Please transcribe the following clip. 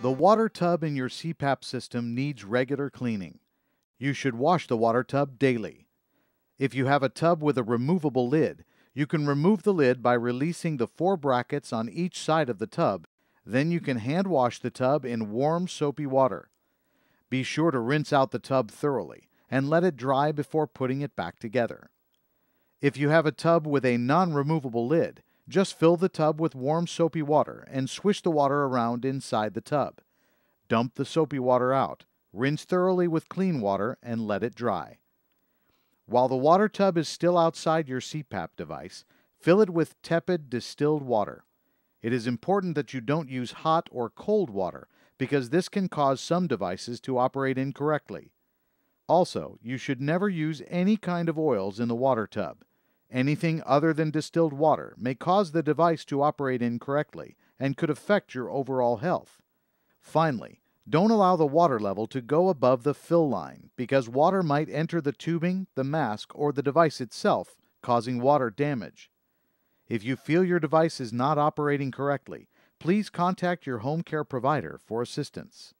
The water tub in your CPAP system needs regular cleaning. You should wash the water tub daily. If you have a tub with a removable lid, you can remove the lid by releasing the four brackets on each side of the tub. Then you can hand wash the tub in warm, soapy water. Be sure to rinse out the tub thoroughly and let it dry before putting it back together. If you have a tub with a non removable lid, just fill the tub with warm soapy water and swish the water around inside the tub. Dump the soapy water out, rinse thoroughly with clean water, and let it dry. While the water tub is still outside your CPAP device, fill it with tepid distilled water. It is important that you don't use hot or cold water because this can cause some devices to operate incorrectly. Also, you should never use any kind of oils in the water tub. Anything other than distilled water may cause the device to operate incorrectly and could affect your overall health. Finally, don't allow the water level to go above the fill line because water might enter the tubing, the mask, or the device itself, causing water damage. If you feel your device is not operating correctly, please contact your home care provider for assistance.